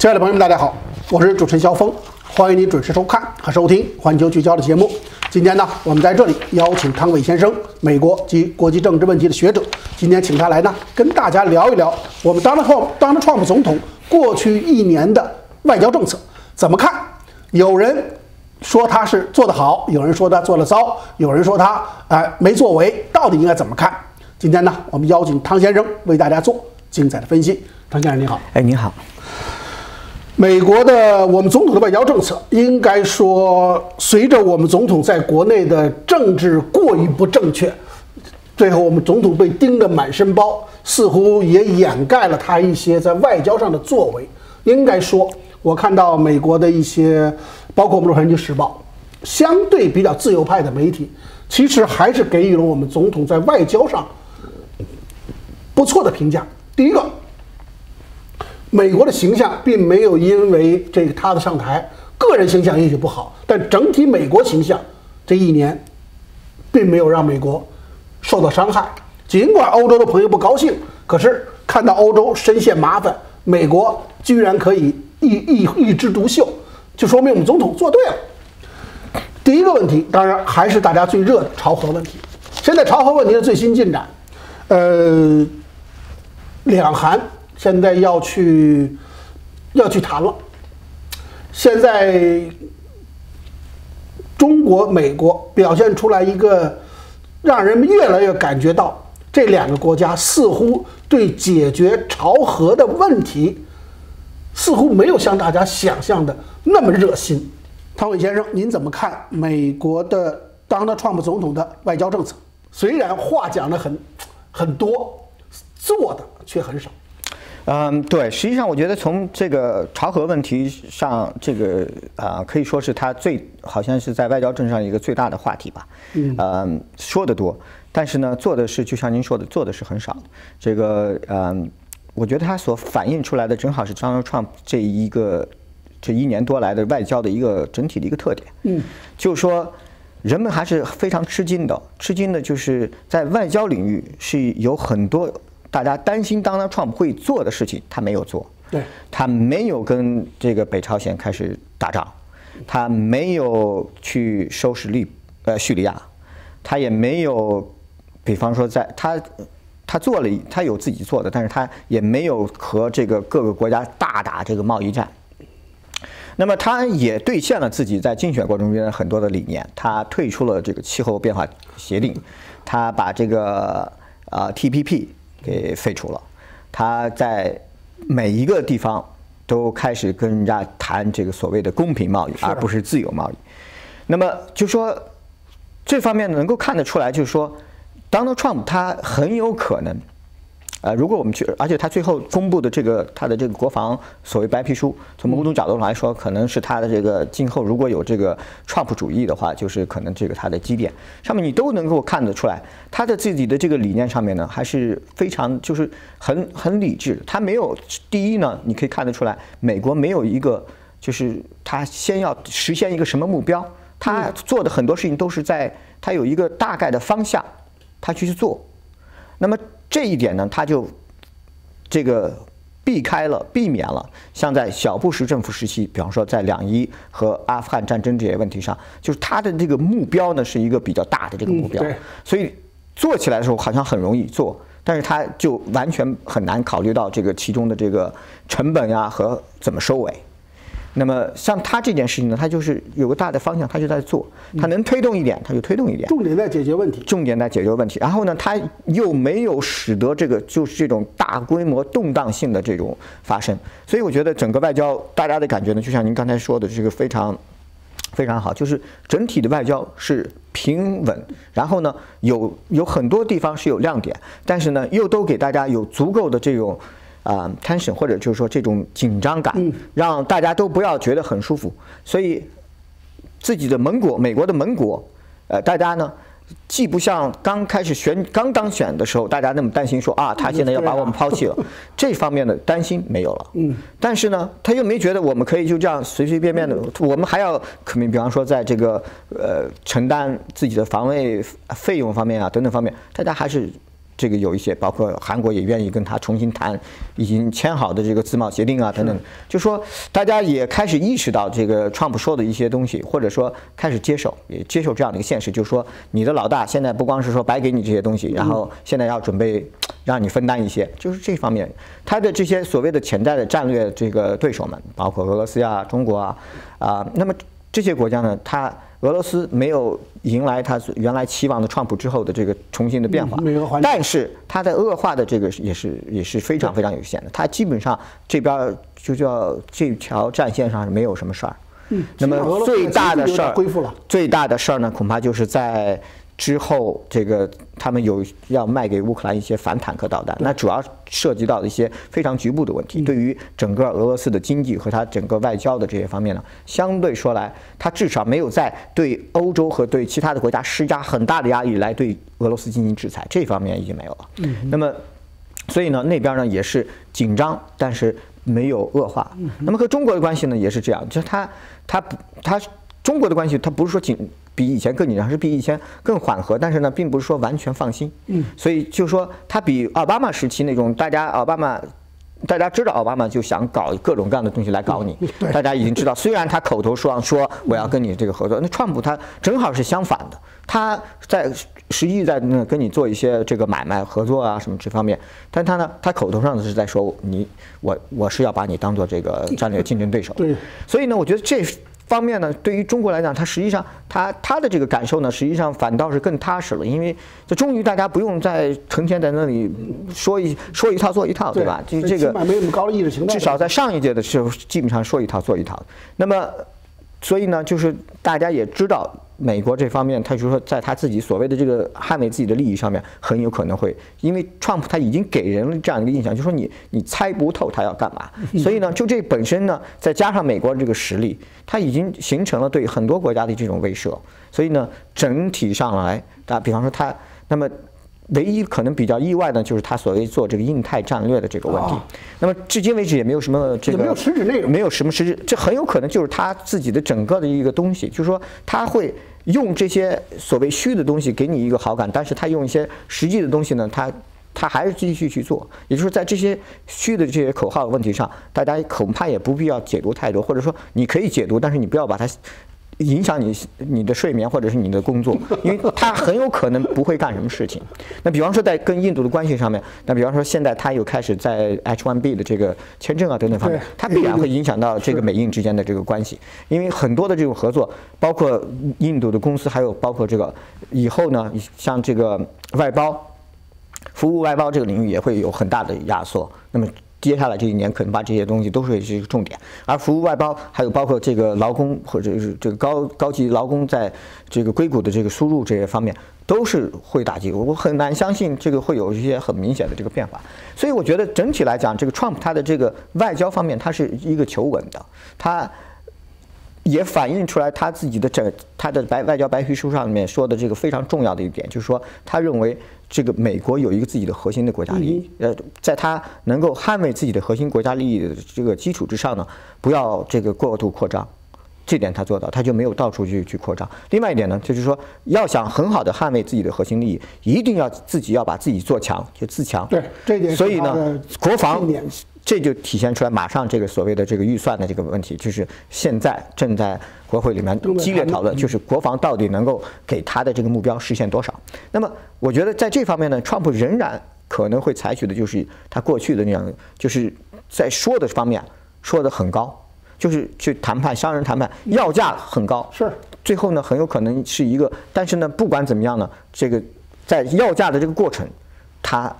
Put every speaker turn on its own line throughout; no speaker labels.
亲爱的朋友们，大家好，我是主持人肖峰，欢迎您准时收看和收听环球聚焦的节目。今天呢，我们在这里邀请汤伟先生，美国及国际政治问题的学者。今天请他来呢，跟大家聊一聊我们 Donald Trump Donald Trump 总统过去一年的外交政策怎么看？有人说他是做得好，有人说他做得糟，有人说他哎没作为，到底应该怎么看？今天呢，我们邀请汤先生为大家做精彩的分析。汤先生你好，
哎，你好。
美国的我们总统的外交政策，应该说，随着我们总统在国内的政治过于不正确，最后我们总统被盯得满身包，似乎也掩盖了他一些在外交上的作为。应该说，我看到美国的一些，包括我们《洛杉矶时报》，相对比较自由派的媒体，其实还是给予了我们总统在外交上不错的评价。第一个。美国的形象并没有因为这个他的上台，个人形象也许不好，但整体美国形象这一年，并没有让美国受到伤害。尽管欧洲的朋友不高兴，可是看到欧洲深陷麻烦，美国居然可以一一一枝独秀，就说明我们总统做对了。第一个问题，当然还是大家最热的朝核问题。现在朝核问题的最新进展，呃，两韩。现在要去，要去谈了。现在中国、美国表现出来一个，让人们越来越感觉到这两个国家似乎对解决朝核的问题，似乎没有像大家想象的那么热心。汤伟先生，您怎么看美国的 Donald Trump 总统的外交政策？虽然话讲的很很多，做的却很少。
嗯，对，实际上我觉得从这个朝核问题上，这个啊可以说是他最好像是在外交政策上一个最大的话题吧。嗯，说的多，但是呢，做的是就像您说的，做的是很少。这个嗯，我觉得他所反映出来的正好是 Donald Trump 这一个这一年多来的外交的一个整体的一个特点。嗯，就是说人们还是非常吃惊的，吃惊的就是在外交领域是有很多。大家担心 Donald Trump 会做的事情，他没有做。
对，
他没有跟这个北朝鲜开始打仗，他没有去收拾利呃叙利亚，他也没有，比方说在他他做了他有自己做的，但是他也没有和这个各个国家大打这个贸易战。那么他也兑现了自己在竞选过程中间很多的理念，他退出了这个气候变化协定，他把这个啊 TPP。给废除了，他在每一个地方都开始跟人家谈这个所谓的公平贸易，而不是自由贸易。那么就说这方面能够看得出来，就是说 Donald Trump 他很有可能。呃，如果我们去，而且他最后公布的这个他的这个国防所谓白皮书，从某种角度上来说，可能是他的这个今后如果有这个 Trump 主义的话，就是可能这个他的基点。上面你都能够看得出来，他的自己的这个理念上面呢，还是非常就是很很理智。他没有第一呢，你可以看得出来，美国没有一个就是他先要实现一个什么目标，他做的很多事情都是在他有一个大概的方向，他去做，那么。这一点呢，他就这个避开了、避免了，像在小布什政府时期，比方说在两伊和阿富汗战争这些问题上，就是他的这个目标呢是一个比较大的这个目标，所以做起来的时候好像很容易做，但是他就完全很难考虑到这个其中的这个成本呀和怎么收尾。那么像他这件事情呢，他就是有个大的方向，他就在做，他能推动一点，他就推动一点。
重点在解决问题，
重点在解决问题。然后呢，他又没有使得这个就是这种大规模动荡性的这种发生。所以我觉得整个外交大家的感觉呢，就像您刚才说的这个非常非常好，就是整体的外交是平稳，然后呢有有很多地方是有亮点，但是呢又都给大家有足够的这种。啊，tension 或者就是说这种紧张感，让大家都不要觉得很舒服。所以自己的盟国，美国的盟国，呃，大家呢既不像刚开始选刚当选的时候，大家那么担心说啊，他现在要把我们抛弃了，这方面的担心没有了。嗯，但是呢，他又没觉得我们可以就这样随随便便的，我们还要可能比方说在这个呃承担自己的防卫费用方面啊等等方面，大家还是。这个有一些，包括韩国也愿意跟他重新谈已经签好的这个自贸协定啊等等，就说大家也开始意识到这个 Trump 说的一些东西，或者说开始接受，也接受这样的一个现实，就是说你的老大现在不光是说白给你这些东西，然后现在要准备让你分担一些，就是这方面，他的这些所谓的潜在的战略这个对手们，包括俄罗斯啊、中国啊啊，那么这些国家呢，他。俄罗斯没有迎来他原来期望的川普之后的这个重新的变化，但是它在恶化的这个也是也是非常非常有限的。它基本上这边就叫这条战线上是没有什么事儿。
嗯，
那么最大的事儿，最大的事儿呢，恐怕就是在。之后，这个他们有要卖给乌克兰一些反坦克导弹，那主要涉及到的一些非常局部的问题。对于整个俄罗斯的经济和它整个外交的这些方面呢，相对说来，它至少没有在对欧洲和对其他的国家施加很大的压力来对俄罗斯进行制裁，这方面已经没有了。那么，所以呢，那边呢也是紧张，但是没有恶化。那么和中国的关系呢也是这样，就是它它不它中国的关系，它不是说紧。比以前更紧张，是比以前更缓和，但是呢，并不是说完全放心。嗯，所以就说他比奥巴马时期那种，大家奥巴马，大家知道奥巴马就想搞各种各样的东西来搞你，大家已经知道，虽然他口头说说我要跟你这个合作，那川普他正好是相反的，他在实际在那跟你做一些这个买卖合作啊什么这方面，但他呢，他口头上是在说你我我是要把你当做这个战略竞争对手。
对，
所以呢，我觉得这。方面呢，对于中国来讲，它实际上，它它的这个感受呢，实际上反倒是更踏实了，因为这终于大家不用再成天在那里说一说一套做一套，对吧？
就
这个
没那么高的意识形态。
至少在上一届的时候，基本上说一套做一套。那么，所以呢，就是大家也知道。美国这方面，他就说，在他自己所谓的这个捍卫自己的利益上面，很有可能会，因为 Trump 他已经给人这样一个印象，就说你你猜不透他要干嘛。所以呢，就这本身呢，再加上美国这个实力，他已经形成了对很多国家的这种威慑。所以呢，整体上来，打比方说他，那么。唯一可能比较意外的，就是他所谓做这个印太战略的这个问题。那么至今为止也没有什么这个
没有实质内容，
没有什么实质。这很有可能就是他自己的整个的一个东西，就是说他会用这些所谓虚的东西给你一个好感，但是他用一些实际的东西呢，他他还是继续去做。也就是在这些虚的这些口号问题上，大家恐怕也不必要解读太多，或者说你可以解读，但是你不要把它。影响你你的睡眠或者是你的工作，因为他很有可能不会干什么事情。那比方说在跟印度的关系上面，那比方说现在他又开始在 H1B 的这个签证啊等等方面，他必然会影响到这个美印之间的这个关系。因为很多的这种合作，包括印度的公司，还有包括这个以后呢，像这个外包、服务外包这个领域也会有很大的压缩。那么。接下来这一年可能把这些东西都是一个重点，而服务外包还有包括这个劳工或者是这个高高级劳工在这个硅谷的这个输入这些方面都是会打击。我很难相信这个会有一些很明显的这个变化。所以我觉得整体来讲，这个 Trump 他的这个外交方面，他是一个求稳的，他也反映出来他自己的整他的白外交白皮书上面说的这个非常重要的一点，就是说他认为。这个美国有一个自己的核心的国家利益，呃，在他能够捍卫自己的核心国家利益的这个基础之上呢，不要这个过度扩张，这点他做到，他就没有到处去去扩张。另外一点呢，就是说要想很好的捍卫自己的核心利益，一定要自己要把自己做强，就自强。
对，这点。
所以呢，国防。这就体现出来，马上这个所谓的这个预算的这个问题，就是现在正在国会里面激烈讨论，就是国防到底能够给他的这个目标实现多少。那么，我觉得在这方面呢，川普仍然可能会采取的就是他过去的那样，就是在说的方面说的很高，就是去谈判商人谈判要价很高，
是
最后呢很有可能是一个，但是呢不管怎么样呢，这个在要价的这个过程，他。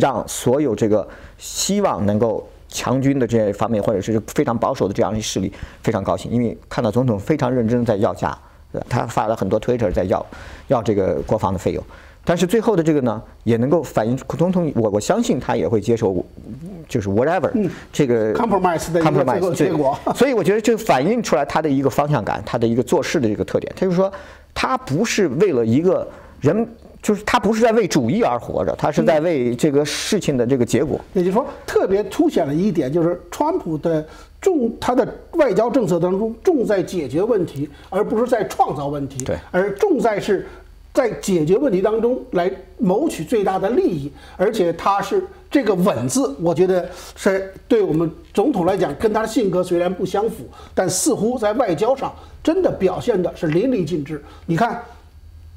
让所有这个希望能够强军的这些方面，或者是非常保守的这样一些势力非常高兴，因为看到总统非常认真在要价，他发了很多 Twitter 在要要这个国防的费用，但是最后的这个呢，也能够反映总统，我我相信他也会接受，就是 whatever 这个
compromise 的 compromise 结果，
所以我觉得这反映出来他的一个方向感，他的一个做事的这个特点，他就是说他不是为了一个人。就是他不是在为主义而活着，他是在为这个事情的这个结果。
也就是说，特别凸显了一点，就是川普的重他的外交政策当中重在解决问题，而不是在创造问题。
对，
而重在是在解决问题当中来谋取最大的利益，而且他是这个稳字，我觉得是对我们总统来讲，跟他的性格虽然不相符，但似乎在外交上真的表现的是淋漓尽致。你看，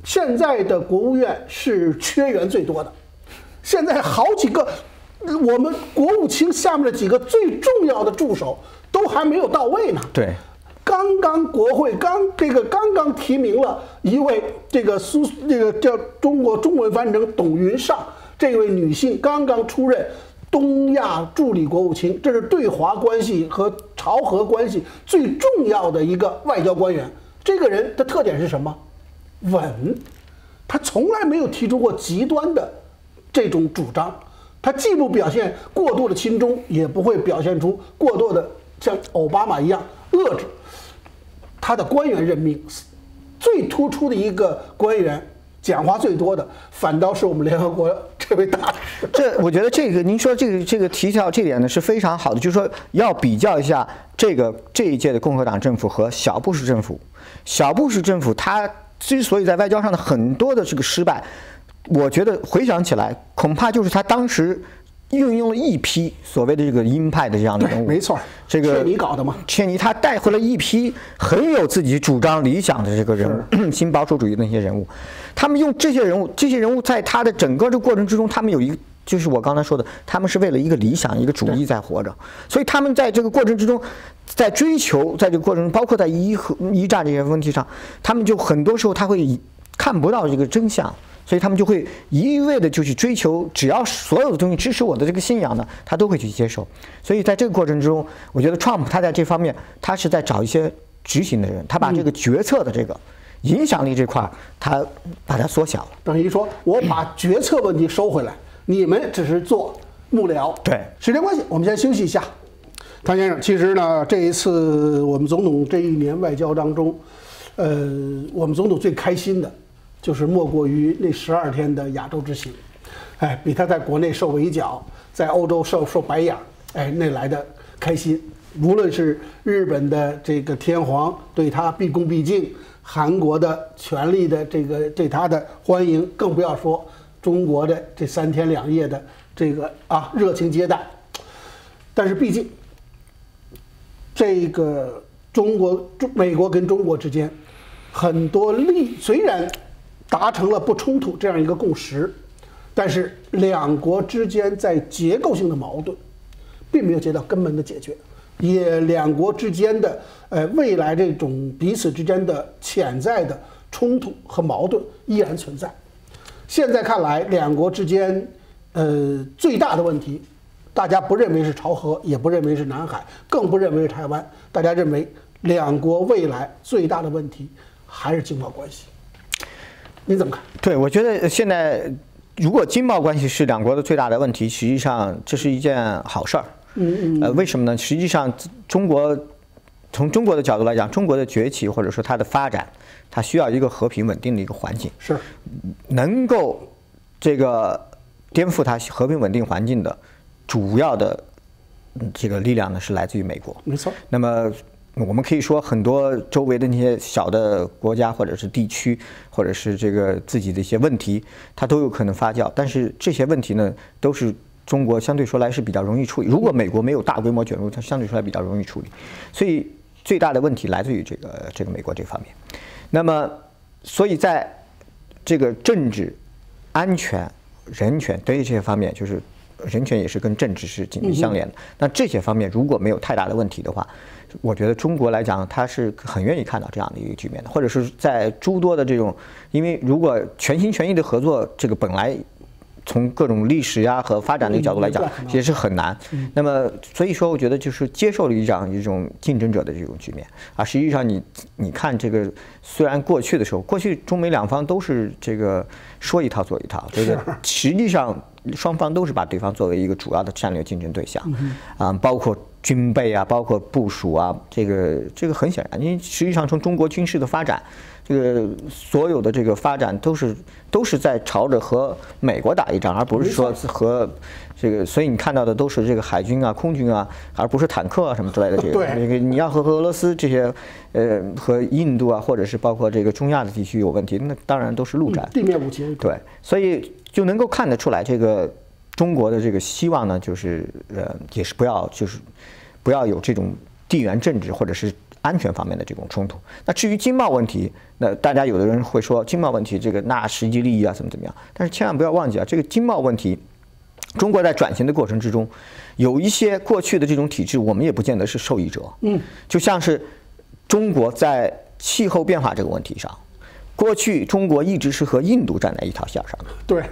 现在的国务院是缺员最多的，现在好几个我们国务卿下面的几个最重要的助手都还没有到位呢。
对。
刚刚国会刚这个刚刚提名了一位这个苏这个叫中国中文翻译成董云尚这位女性刚刚出任东亚助理国务卿，这是对华关系和朝核关系最重要的一个外交官员。这个人的特点是什么？稳，他从来没有提出过极端的这种主张，他既不表现过度的亲中，也不会表现出过多的像奥巴马一样遏制。他的官员任命最突出的一个官员，讲话最多的，反倒是我们联合国这位大使。
这我觉得这个您说这个这个提到这点呢是非常好的，就是说要比较一下这个这一届的共和党政府和小布什政府。小布什政府他之所以在外交上的很多的这个失败，我觉得回想起来，恐怕就是他当时。运用了一批所谓的这个鹰派的这样的人物，
没错，
这个
切尼搞的嘛。
切尼他带回了一批很有自己主张理想的这个人物，新保守主义的那些人物。他们用这些人物，这些人物在他的整个这过程之中，他们有一个，就是我刚才说的，他们是为了一个理想、一个主义在活着。所以他们在这个过程之中，在追求，在这个过程中，包括在一和一战这些问题上，他们就很多时候他会看不到这个真相。所以他们就会一味的就去追求，只要所有的东西支持我的这个信仰呢，他都会去接受。所以在这个过程之中，我觉得 Trump 他在这方面，他是在找一些执行的人，他把这个决策的这个影响力这块，他把它缩小了。
等于说我把决策问题收回来，你们只是做幕僚。
对，
时间关系，我们先休息一下。唐先生，其实呢，这一次我们总统这一年外交当中，呃，我们总统最开心的。就是莫过于那十二天的亚洲之行，哎，比他在国内受围剿，在欧洲受受白眼，哎，那来的开心。无论是日本的这个天皇对他毕恭毕敬，韩国的权力的这个对他的欢迎，更不要说中国的这三天两夜的这个啊热情接待。但是毕竟，这个中国中美国跟中国之间很多利虽然。达成了不冲突这样一个共识，但是两国之间在结构性的矛盾，并没有得到根本的解决，也两国之间的呃未来这种彼此之间的潜在的冲突和矛盾依然存在。现在看来，两国之间呃最大的问题，大家不认为是朝核，也不认为是南海，更不认为是台湾，大家认为两国未来最大的问题还是经贸关系。你怎么看？
对，我觉得现在如果经贸关系是两国的最大的问题，实际上这是一件好事儿。
嗯
嗯。呃，为什么呢？实际上，中国从中国的角度来讲，中国的崛起或者说它的发展，它需要一个和平稳定的一个环境。
是。
能够这个颠覆它和平稳定环境的主要的这个力量呢，是来自于美国。
没错。
那么。我们可以说，很多周围的那些小的国家，或者是地区，或者是这个自己的一些问题，它都有可能发酵。但是这些问题呢，都是中国相对说来是比较容易处理。如果美国没有大规模卷入，它相对说来比较容易处理。所以最大的问题来自于这个这个美国这方面。那么，所以在这个政治、安全、人权等这些方面，就是人权也是跟政治是紧密相连的。那这些方面如果没有太大的问题的话，我觉得中国来讲，他是很愿意看到这样的一个局面的，或者是在诸多的这种，因为如果全心全意的合作，这个本来从各种历史呀和发展的角度来讲，也是很难。那么，所以说，我觉得就是接受了一样一种竞争者的这种局面啊。实际上，你你看这个，虽然过去的时候，过去中美两方都是这个说一套做一套，这个实际上双方都是把对方作为一个主要的战略竞争对象啊，包括。军备啊，包括部署啊，这个这个很显然，因为实际上从中国军事的发展，这个所有的这个发展都是都是在朝着和美国打一仗，而不是说和这个，所以你看到的都是这个海军啊、空军啊，而不是坦克啊什么之类的。这个
对
这个你要和俄罗斯这些，呃，和印度啊，或者是包括这个中亚的地区有问题，那当然都是陆战。
地面武器。
对，所以就能够看得出来，这个中国的这个希望呢，就是呃，也是不要就是不要有这种地缘政治或者是安全方面的这种冲突。那至于经贸问题，那大家有的人会说经贸问题这个那实际利益啊怎么怎么样，但是千万不要忘记啊，这个经贸问题。中国在转型的过程之中，有一些过去的这种体制，我们也不见得是受益者。嗯，就像是中国在气候变化这个问题上，过去中国一直是和印度站在一条线上的，
对，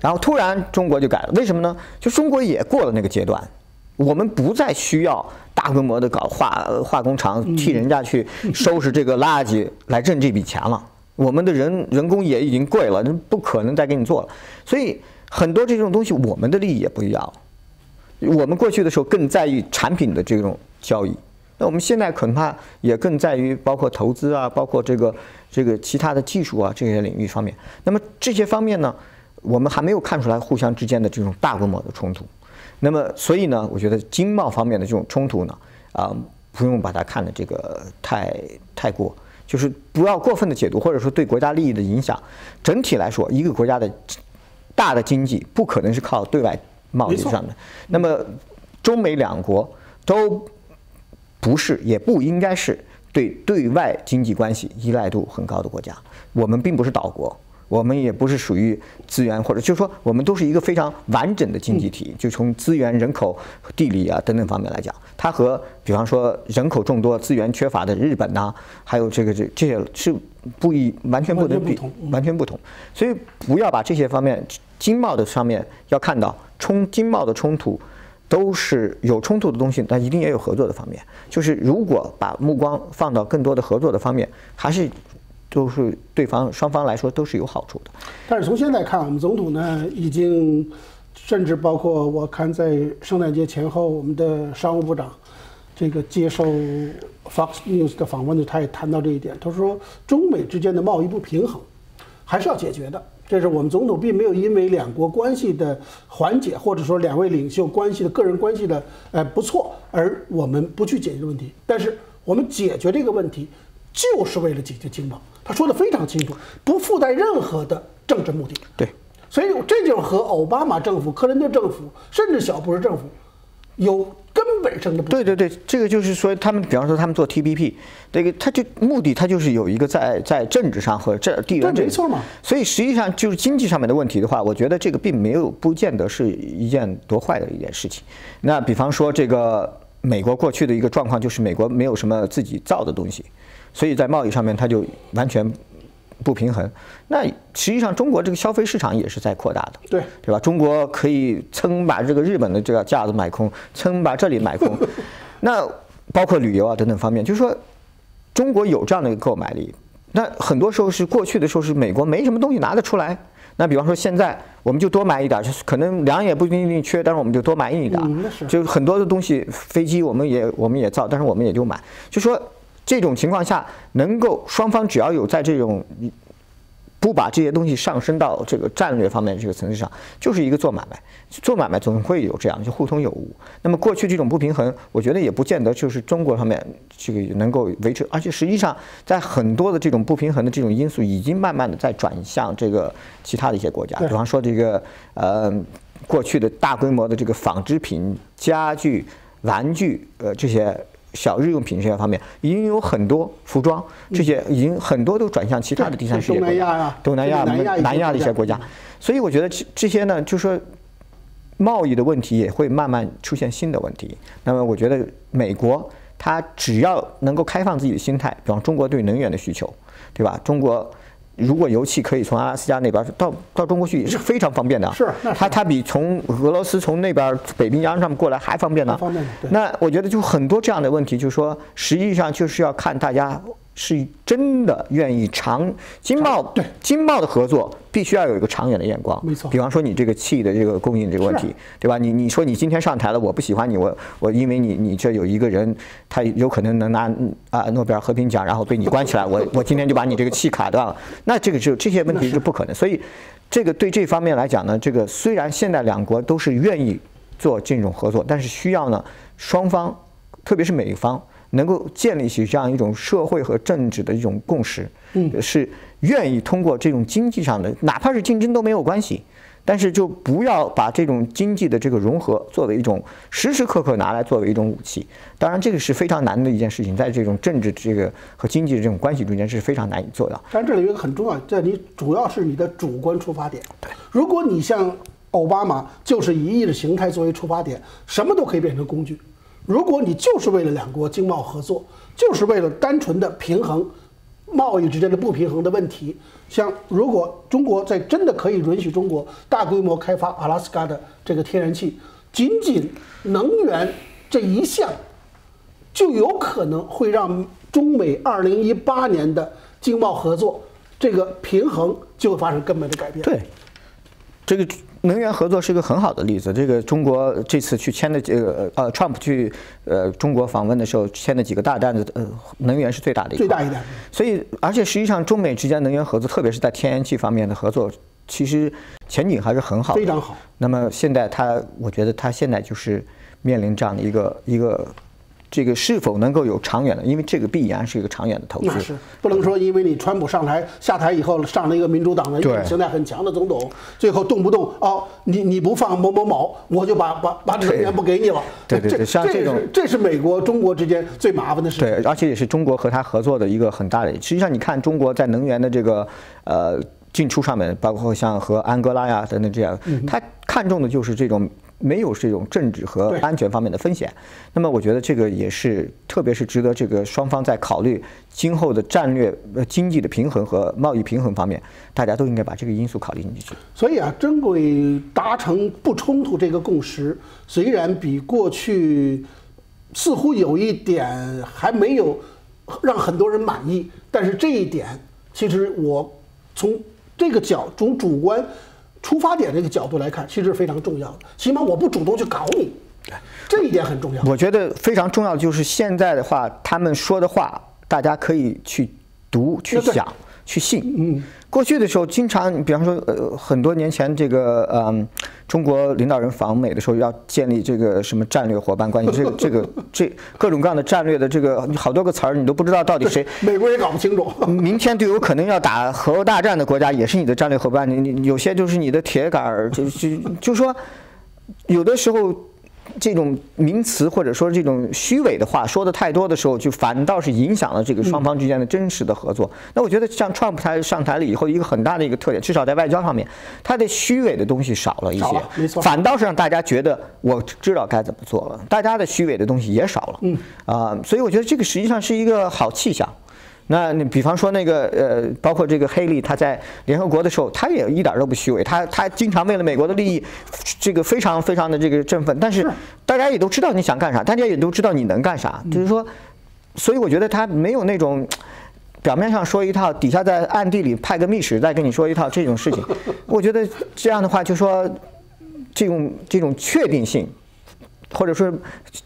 然后突然中国就改了，为什么呢？就中国也过了那个阶段，我们不再需要大规模的搞化化工厂，替人家去收拾这个垃圾来挣这笔钱了。我们的人人工也已经贵了，不可能再给你做了。所以很多这种东西，我们的利益也不一样。我们过去的时候更在意产品的这种交易，那我们现在恐怕也更在于包括投资啊，包括这个这个其他的技术啊这些领域方面。那么这些方面呢，我们还没有看出来互相之间的这种大规模的冲突。那么所以呢，我觉得经贸方面的这种冲突呢，啊，不用把它看的这个太太过，就是不要过分的解读，或者说对国家利益的影响。整体来说，一个国家的大的经济不可能是靠对外贸易上的。那么中美两国都不是，也不应该是对对外经济关系依赖度很高的国家。我们并不是岛国，我们也不是属于资源，或者就是说，我们都是一个非常完整的经济体。就从资源、人口、地理啊等等方面来讲，它和比方说人口众多、资源缺乏的日本呐、还有这个这这些是不一完全不能比
完全不同，嗯
完全不同。所以不要把这些方面经贸的上面要看到冲经贸的冲突。都是有冲突的东西，但一定也有合作的方面。就是如果把目光放到更多的合作的方面，还是都是对方双方来说都是有好处的。
但是从现在看，我们总统呢已经，甚至包括我看在圣诞节前后，我们的商务部长这个接受 Fox News 的访问呢，他也谈到这一点。他说，中美之间的贸易不平衡还是要解决的。这是我们总统并没有因为两国关系的缓解，或者说两位领袖关系的个人关系的呃不错，而我们不去解决问题。但是我们解决这个问题，就是为了解决经贸。他说的非常清楚，不附带任何的政治目的。
对，
所以这就和奥巴马政府、克林顿政府，甚至小布什政府有根本上的不同。
对对对，这个就是说，他们比方说他们做 TPP，这个他就目的他就是有一个在在政治上和这地缘政治，
对没错嘛
所以实际上就是经济上面的问题的话，我觉得这个并没有不见得是一件多坏的一件事情。那比方说这个美国过去的一个状况就是美国没有什么自己造的东西，所以在贸易上面它就完全不平衡。那实际上中国这个消费市场也是在扩大的。
对
对吧？中国可以蹭把这个日本的这个架子买空，蹭把这里买空，那包括旅游啊等等方面，就是说中国有这样的一个购买力。那很多时候是过去的时候是美国没什么东西拿得出来。那比方说现在我们就多买一点儿，就是可能粮也不一定缺，但是我们就多买一点就是很多的东西，飞机我们也我们也造，但是我们也就买。就说这种情况下，能够双方只要有在这种不把这些东西上升到这个战略方面这个层次上，就是一个做买卖。做买卖总会有这样就互通有无。那么过去这种不平衡，我觉得也不见得就是中国方面这个能够维持，而且实际上在很多的这种不平衡的这种因素，已经慢慢的在转向这个其他的一些国家，比方说这个呃过去的大规模的这个纺织品、家具、玩具呃这些。小日用品这些方面，已经有很多服装这些已经很多都转向其他的第三世界国家，
东南亚
南亚、的一些国
家，
所以我觉得这这些呢，就说贸易的问题也会慢慢出现新的问题。那么我觉得美国它只要能够开放自己的心态，比方中国对能源的需求，对吧？中国。如果油气可以从阿拉斯加那边到到中国去，也是非常方便的。
是
它它比从俄罗斯从那边北冰洋上面过来还方便呢。
方便对
那我觉得就很多这样的问题，就是说实际上就是要看大家是真的愿意长经贸
对
经贸的合作必须要有一个长远的眼光。
没错
比方说你这个气的这个供应这个问题，对吧？你你说你今天上台了，我不喜欢你，我我因为你你这有一个人，他有可能能拿啊诺贝尔和平奖，然后被你关起来，我 我今天就把你这个气卡断了，那这个就这些问题是不可能。所以这个对这方面来讲呢，这个虽然现在两国都是愿意做这种合作，但是需要呢双方，特别是美方。能够建立起这样一种社会和政治的一种共识，嗯，是愿意通过这种经济上的，哪怕是竞争都没有关系，但是就不要把这种经济的这个融合作为一种时时刻刻拿来作为一种武器。当然，这个是非常难的一件事情，在这种政治这个和经济的这种关系中间是非常难以做到。
但这里有一个很重要，在你主要是你的主观出发点。对，如果你像奥巴马，就是以意识形态作为出发点，什么都可以变成工具。如果你就是为了两国经贸合作，就是为了单纯的平衡贸易之间的不平衡的问题，像如果中国在真的可以允许中国大规模开发阿拉斯加的这个天然气，仅仅能源这一项，就有可能会让中美二零一八年的经贸合作这个平衡就会发生根本的改变。
对，这个能源合作是一个很好的例子。这个中国这次去签的这个呃，Trump 去呃中国访问的时候签的几个大单子，呃，能源是最大的一
最大一单。
所以，而且实际上中美之间能源合作，特别是在天然气方面的合作，其实前景还是很好的，
非常好。
那么现在他，我觉得他现在就是面临这样的一个一个。这个是否能够有长远的？因为这个必然是一个长远的投资。
那是不能说，因为你川普上台下台以后上了一个民主党的一个形态很强的总统，最后动不动哦，你你不放某某某，我就把把把能源不给你了。
对对对，像这种，
这是美国中国之间最麻烦的事情。
对，而且也是中国和他合作的一个很大的。实际上，你看中国在能源的这个呃进出上面，包括像和安哥拉呀等等这样，他看重的就是这种。没有这种政治和安全方面的风险，那么我觉得这个也是，特别是值得这个双方在考虑今后的战略、呃经济的平衡和贸易平衡方面，大家都应该把这个因素考虑进去。
所以啊，真轨达成不冲突这个共识，虽然比过去似乎有一点还没有让很多人满意，但是这一点其实我从这个角从主观。出发点这个角度来看，其实是非常重要的。起码我不主动去搞你，这一点很重要。
我觉得非常重要的就是现在的话，他们说的话，大家可以去读、去想、去信。嗯。过去的时候，经常，比方说，呃，很多年前，这个，嗯，中国领导人访美的时候，要建立这个什么战略伙伴关系，这个，这个，这各种各样的战略的这个好多个词儿，你都不知道到底谁。
美国也搞不清楚。
明天就有可能要打核大战的国家，也是你的战略伙伴，你你有些就是你的铁杆儿，就就就说，有的时候。这种名词或者说这种虚伪的话说的太多的时候，就反倒是影响了这个双方之间的真实的合作。那我觉得像 Trump 他上台了以后，一个很大的一个特点，至少在外交上面，他的虚伪的东西少了一些，
没错，
反倒是让大家觉得我知道该怎么做了，大家的虚伪的东西也少了。嗯啊，所以我觉得这个实际上是一个好气象。那你比方说那个呃，包括这个黑利，他在联合国的时候，他也一点都不虚伪，他他经常为了美国的利益，这个非常非常的这个振奋。但是大家也都知道你想干啥，大家也都知道你能干啥，就是说，所以我觉得他没有那种表面上说一套，底下在暗地里派个密使再跟你说一套这种事情。我觉得这样的话，就说这种这种确定性。或者说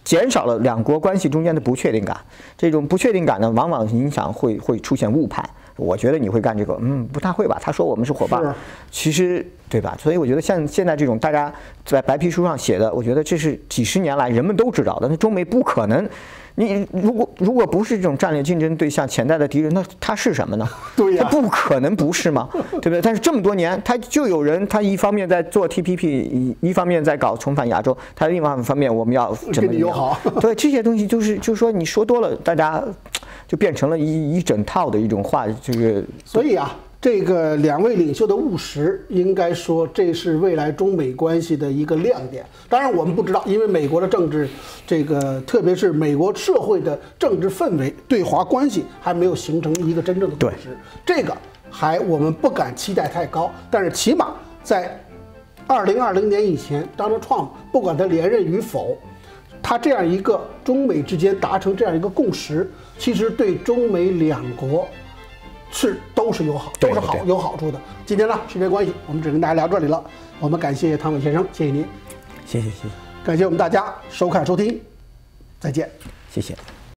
减少了两国关系中间的不确定感，这种不确定感呢，往往影响会会出现误判。我觉得你会干这个，嗯，不太会吧？他说我们是伙伴，其实对吧？所以我觉得像现在这种大家在白皮书上写的，我觉得这是几十年来人们都知道的。那中美不可能。你如果如果不是这种战略竞争对象、潜在的敌人，那他是什么呢？
对呀，
他不可能不是吗？对不对？但是这么多年，他就有人，他一方面在做 TPP，一一方面在搞重返亚洲，他另外一方面我们要怎么
友好？
对这些东西，就是就是说，你说多了，大家就变成了一一整套的一种话，就是。
所以啊。这个两位领袖的务实，应该说这是未来中美关系的一个亮点。当然，我们不知道，因为美国的政治，这个特别是美国社会的政治氛围，对华关系还没有形成一个真正的共识。这个还我们不敢期待太高。但是起码在二零二零年以前，Donald Trump 不管他连任与否，他这样一个中美之间达成这样一个共识，其实对中美两国是都是有好，都是好有好处的。今天呢，时间关系，我们只跟大家聊这里了。我们感谢唐伟先生，谢谢您，
谢谢谢谢
感谢我们大家收看收听，再见。
谢谢。